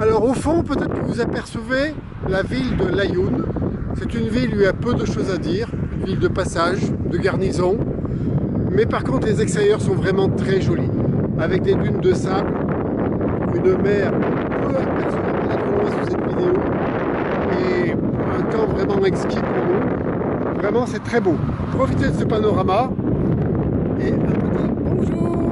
Alors au fond, peut-être que vous apercevez la ville de Layoun. C'est une ville où il y a peu de choses à dire, une ville de passage, de garnison. Mais par contre, les extérieurs sont vraiment très jolis, avec des dunes de sable, une mer peu aperçue sous cette vidéo, et un temps vraiment exquis pour nous. Vraiment, c'est très beau. Profitez de ce panorama et un petit bonjour